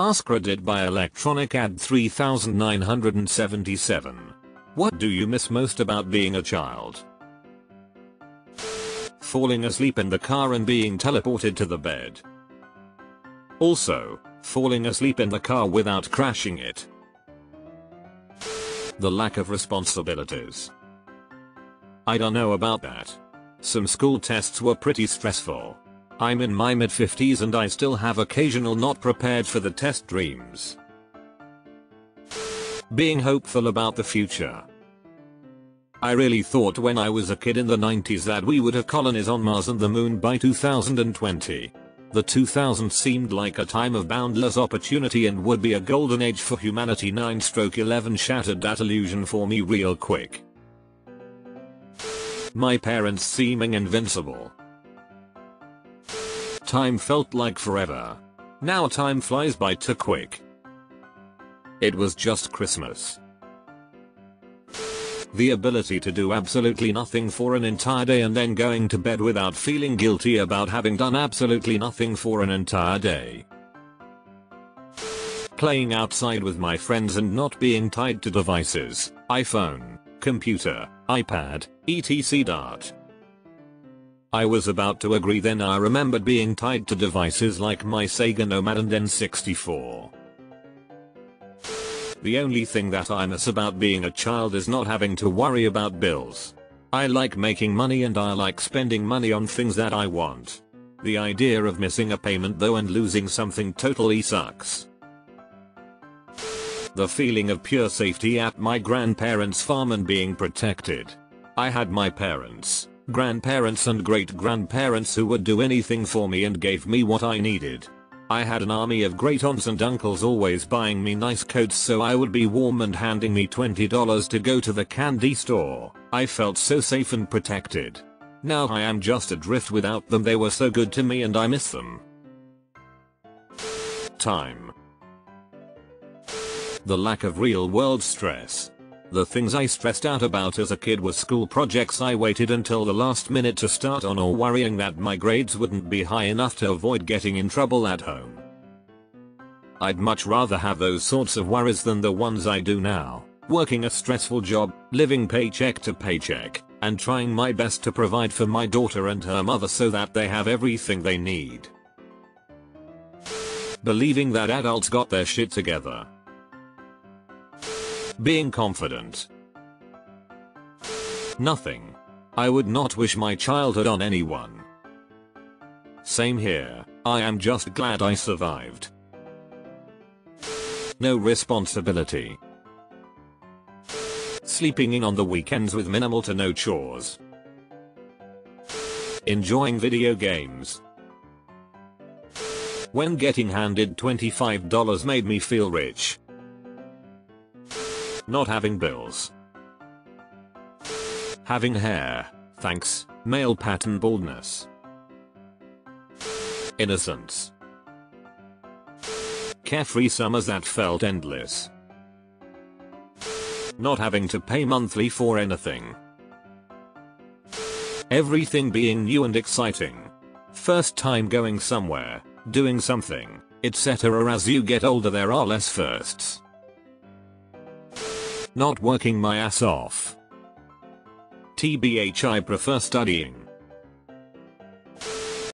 Ask Reddit by Electronic Ad 3977. What do you miss most about being a child? Falling asleep in the car and being teleported to the bed. Also, falling asleep in the car without crashing it. The lack of responsibilities. I don't know about that. Some school tests were pretty stressful. I'm in my mid 50s and I still have occasional not prepared for the test dreams. Being hopeful about the future. I really thought when I was a kid in the 90s that we would have colonies on Mars and the moon by 2020. The 2000s seemed like a time of boundless opportunity and would be a golden age for humanity 9 stroke 11 shattered that illusion for me real quick. My parents seeming invincible. Time felt like forever. Now time flies by too quick. It was just Christmas. The ability to do absolutely nothing for an entire day and then going to bed without feeling guilty about having done absolutely nothing for an entire day. Playing outside with my friends and not being tied to devices, iPhone, computer, iPad, etc. Dart. I was about to agree then I remembered being tied to devices like my Sega Nomad and N64. The only thing that I miss about being a child is not having to worry about bills. I like making money and I like spending money on things that I want. The idea of missing a payment though and losing something totally sucks. The feeling of pure safety at my grandparents' farm and being protected. I had my parents, grandparents and great grandparents who would do anything for me and gave me what I needed. I had an army of great aunts and uncles always buying me nice coats so I would be warm and handing me $20 to go to the candy store. I felt so safe and protected. Now I am just adrift without them they were so good to me and I miss them. Time. The lack of real world stress. The things I stressed out about as a kid were school projects I waited until the last minute to start on or worrying that my grades wouldn't be high enough to avoid getting in trouble at home. I'd much rather have those sorts of worries than the ones I do now, working a stressful job, living paycheck to paycheck, and trying my best to provide for my daughter and her mother so that they have everything they need. Believing that adults got their shit together being confident. Nothing. I would not wish my childhood on anyone. Same here, I am just glad I survived. No responsibility. Sleeping in on the weekends with minimal to no chores. Enjoying video games. When getting handed $25 made me feel rich. Not having bills. Having hair, thanks, male pattern baldness. Innocence. Carefree summers that felt endless. Not having to pay monthly for anything. Everything being new and exciting. First time going somewhere, doing something, etc. As you get older there are less firsts. Not working my ass off. TBH I prefer studying.